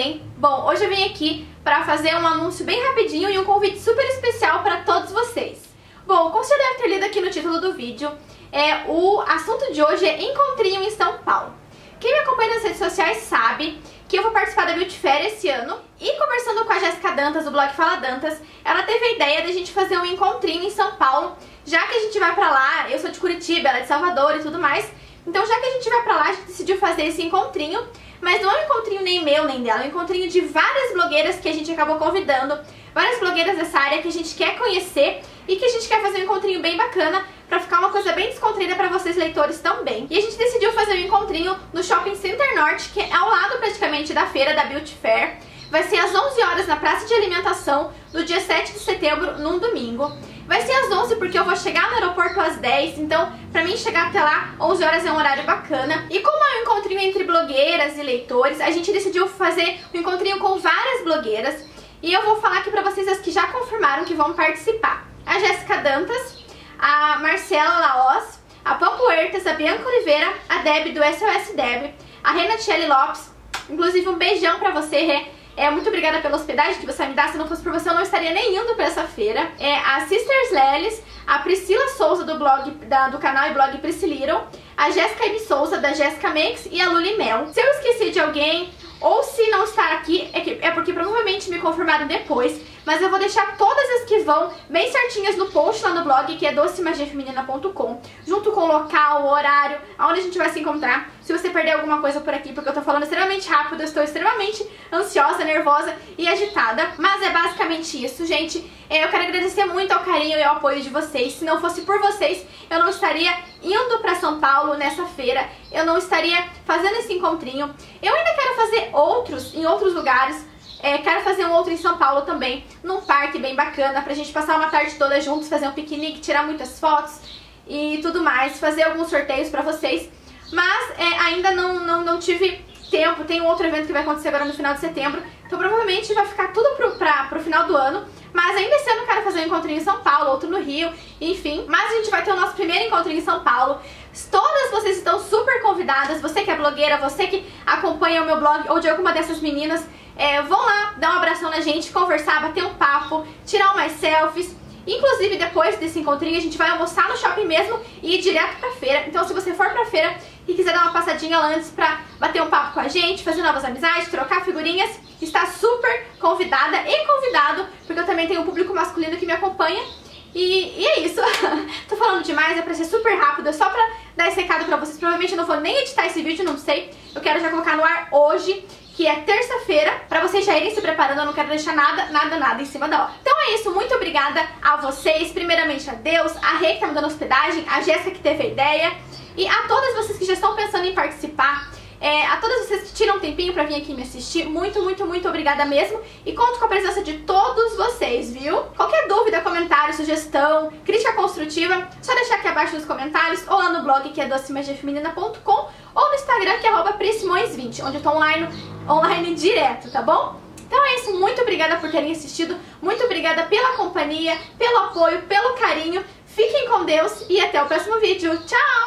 bem? Bom, hoje eu vim aqui para fazer um anúncio bem rapidinho e um convite super especial para todos vocês. Bom, como você deve ter lido aqui no título do vídeo, é, o assunto de hoje é Encontrinho em São Paulo. Quem me acompanha nas redes sociais sabe que eu vou participar da Beauty Fair esse ano e conversando com a Jéssica Dantas, do blog Fala Dantas, ela teve a ideia de a gente fazer um encontrinho em São Paulo, já que a gente vai pra lá, eu sou de Curitiba, ela é de Salvador e tudo mais, então já que a gente vai pra lá, a gente decidiu fazer esse encontrinho mas não é um encontrinho nem meu nem dela, é um encontrinho de várias blogueiras que a gente acabou convidando, várias blogueiras dessa área que a gente quer conhecer e que a gente quer fazer um encontrinho bem bacana pra ficar uma coisa bem descontraída pra vocês leitores também. E a gente decidiu fazer um encontrinho no Shopping Center Norte, que é ao lado praticamente da feira da Beauty Fair. Vai ser às 11 horas na Praça de Alimentação, no dia 7 de setembro, num domingo. Vai ser às 11 porque eu vou chegar no aeroporto às 10, então pra mim chegar até lá, 11 horas é um horário bacana. E como é um encontrinho entre blogueiras e leitores, a gente decidiu fazer um encontrinho com várias blogueiras. E eu vou falar aqui pra vocês as que já confirmaram que vão participar. A Jéssica Dantas, a Marcela Laos, a Pampo Huertas, a Bianca Oliveira, a Deb do SOS Deb, a Renatiele Lopes, inclusive um beijão pra você, Rê. É, muito obrigada pela hospedagem que você me dar. Se não fosse por você, eu não estaria nem indo pra essa feira. É, a Sisters Lelis, a Priscila Souza do blog da, do canal e blog Prisciliram, a Jéssica M. Souza da Jéssica Makes e a Luli Mel. Se eu esqueci de alguém, ou se não estar aqui, é, que, é porque provavelmente me confirmaram depois, mas eu vou deixar todas as que vão bem certinhas no post lá no blog, que é docemagiafeminina.com, junto com o local, o horário, aonde a gente vai se encontrar. Se você perder alguma coisa por aqui, porque eu tô falando extremamente rápido, eu estou extremamente ansiosa, nervosa e agitada. Mas é basicamente isso, gente. É, eu quero agradecer muito ao carinho e ao apoio de vocês. Se não fosse por vocês, eu não estaria indo pra São Paulo nessa feira, eu não estaria fazendo esse encontrinho. Eu ainda quero fazer outros em outros lugares, é, quero fazer um outro em São Paulo também, num parque bem bacana, pra gente passar uma tarde toda juntos, fazer um piquenique, tirar muitas fotos e tudo mais, fazer alguns sorteios pra vocês. Mas é, ainda não, não, não tive tempo, tem um outro evento que vai acontecer agora no final de setembro, então provavelmente vai ficar tudo pro, pra, pro final do ano. Mas ainda esse ano eu quero fazer um encontrinho em São Paulo, outro no Rio, enfim. Mas a gente vai ter o nosso primeiro encontrinho em São Paulo. Todas vocês estão super convidadas, você que é blogueira, você que acompanha o meu blog ou de alguma dessas meninas, é, vão lá dar um abração na gente, conversar, bater um papo, tirar umas selfies. Inclusive, depois desse encontrinho, a gente vai almoçar no shopping mesmo e ir direto pra feira. Então, se você for pra feira e quiser dar uma passadinha lá antes pra bater um papo com a gente, fazer novas amizades, trocar figurinhas, está super convidada e convidado, porque eu também tenho um público masculino que me acompanha. E, e é isso. Tô falando demais, é pra ser super rápido, é só pra dar esse recado pra vocês. Provavelmente eu não vou nem editar esse vídeo, não sei. Eu quero já colocar no ar hoje que é terça-feira, pra vocês já irem se preparando, eu não quero deixar nada, nada, nada em cima da hora. Então é isso, muito obrigada a vocês, primeiramente a Deus, a Rê que tá me dando hospedagem, a Jéssica que teve a ideia, e a todas vocês que já estão pensando em participar, é, a todas vocês que tiram um tempinho pra vir aqui me assistir, muito, muito, muito obrigada mesmo. E conto com a presença de todos vocês, viu? Qualquer dúvida, comentário, sugestão, crítica construtiva, só deixar aqui abaixo nos comentários ou lá no blog que é docemagiafeminina.com ou no Instagram que é prissimões20, onde eu tô online, online direto, tá bom? Então é isso, muito obrigada por terem assistido, muito obrigada pela companhia, pelo apoio, pelo carinho. Fiquem com Deus e até o próximo vídeo. Tchau!